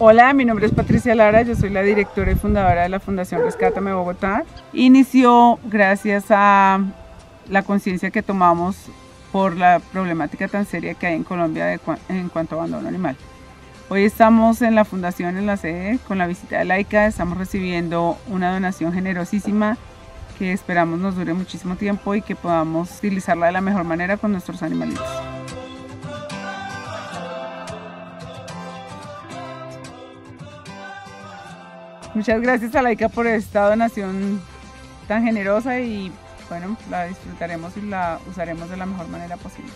Hola, mi nombre es Patricia Lara, yo soy la directora y fundadora de la Fundación Rescátame Bogotá. Inició gracias a la conciencia que tomamos por la problemática tan seria que hay en Colombia en cuanto a abandono animal. Hoy estamos en la Fundación en la sede con la visita de Laica, estamos recibiendo una donación generosísima que esperamos nos dure muchísimo tiempo y que podamos utilizarla de la mejor manera con nuestros animalitos. Muchas gracias a Laika por esta donación tan generosa y bueno, la disfrutaremos y la usaremos de la mejor manera posible.